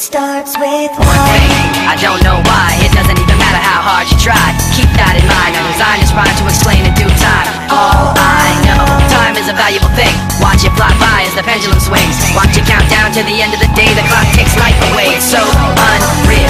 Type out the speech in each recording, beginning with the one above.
It starts with One. Thing, I don't know why It doesn't even matter how hard you try. Keep that in mind, I design is rhyme to explain in due time. All I know, time is a valuable thing. Watch it fly by as the pendulum swings. Watch it count down to the end of the day The clock takes life away, it's so unreal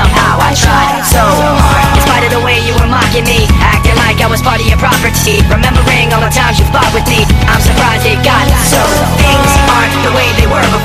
to remind myself how I tried so hard. In spite of the way you were mocking me Acting like I was part of your property. Remembering all the times you fought with me I'm surprised it got so. Things aren't the way they were before